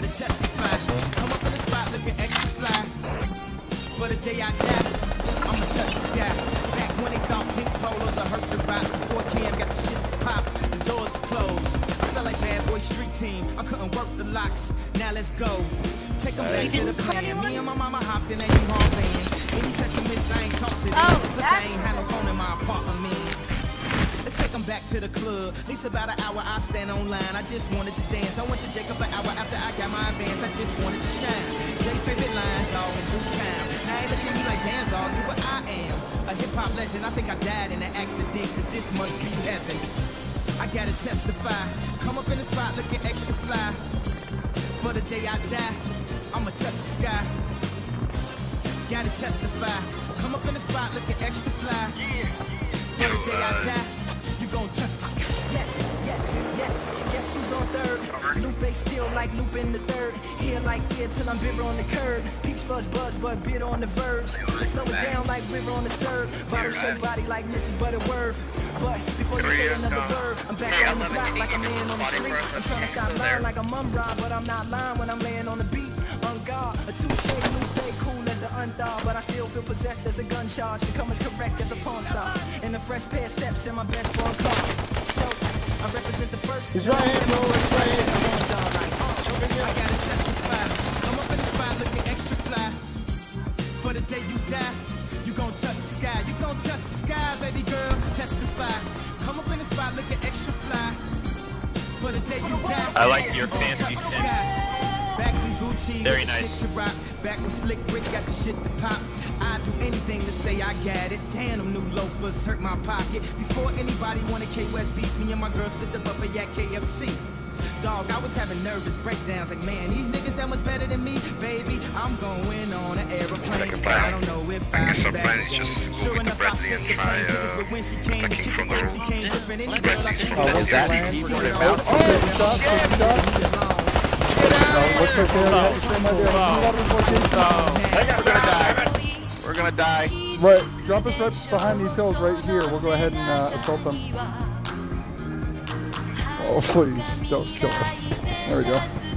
Gotta testify. Come up in the spot looking extra fly. For the day I die, I'ma touch the sky. Back when they thought pink polos are hurt the Roc. Before Cam got the shit to pop, the doors closed. I felt like bad boy street team. I couldn't work the locks. Now let's go. Take them back to the plan. Me and my mama hopped in a U-Haul van. Any I ain't to them. Oh, Plus I ain't had no phone in my apartment. Back to the club. At least about an hour I stand online. I just wanted to dance. I went to Jacob an hour after I got my advance. I just wanted to shine. Jay favorite lines, dog, in due time. Now they look at me like, damn, dog, you what I am. A hip hop legend. I think I died in an accident, cause this must be heaven. I gotta testify. Come up in the spot looking extra fly. For the day I die, I'ma touch the sky. Gotta testify. Come up in the spot looking extra fly. For the day I die, Lupe still like Lupin the Third. Here like here till I'm bitter on the curb. Peach fuzz buzz, but bitter on the verge. Slow it down like river on the serve. Bottle shaped body like Mrs. Butterworth. But before you say another word, I'm back on the block like a man on the street. I'm trying to stop lying like a mum rob, but I'm not lying when I'm laying on the beat. On guard, a touche, Lupe, cool as the unthaw, but I still feel possessed as a gun charge. To come as correct as a pawn star. In a fresh pair of steps in my best form car. So I represent the first. He's right here, bro. He's right here. For the day you die, you gon' touch the sky. You gon' touch the sky, baby girl. Testify. Come up in the spot looking extra fly. For the day you die. I like your fancy touch the sim. sky. Back in Gucci, Very with nice. rock. Back when Slick Rick got the shit to pop. I'd do anything to say I got it. Damn, them new loafers hurt my pocket. Before anybody wanted K West beats, me and my girl split the buffet at KFC. Dog, I was having nervous breakdowns like, man, these niggas that much better than me, baby. I'm going on an aeroplane. But I don't know if I guess our plan is just Sure go with the Bradley and sent the try, uh, but when she came, the attacking chicken from the things road. became different. Any girl I Bradley's from that the was road. right, Oh, oh, it oh, on. Oh, switched up, switched up. No, what's? Yeah, it's right there. We're gonna die. We're gonna die. Right, drop us right behind these hills right here. We'll go ahead and uh, assault them. Oh, please, don't kill us. There we go.